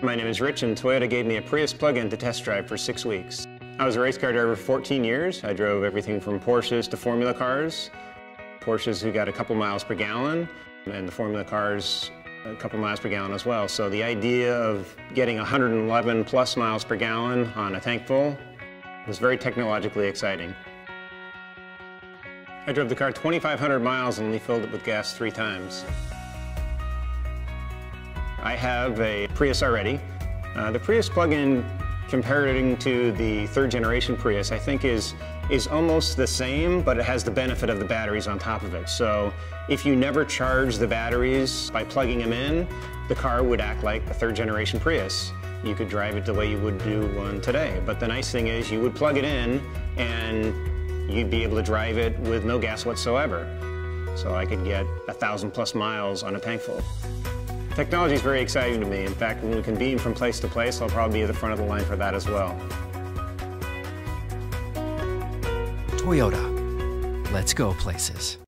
My name is Rich, and Toyota gave me a Prius plug-in to test drive for six weeks. I was a race car driver for 14 years. I drove everything from Porsches to Formula cars. Porsches who got a couple miles per gallon, and the Formula cars a couple miles per gallon as well. So the idea of getting 111 plus miles per gallon on a tank full was very technologically exciting. I drove the car 2,500 miles and only filled it with gas three times. I have a Prius already. Uh, the Prius plug-in comparing to the third generation Prius, I think is, is almost the same, but it has the benefit of the batteries on top of it. So if you never charge the batteries by plugging them in, the car would act like a third generation Prius. You could drive it the way you would do one today. But the nice thing is you would plug it in and you'd be able to drive it with no gas whatsoever. So I could get a thousand plus miles on a tank full. Technology is very exciting to me. In fact, when we can beam from place to place, I'll probably be at the front of the line for that as well. Toyota. Let's go places.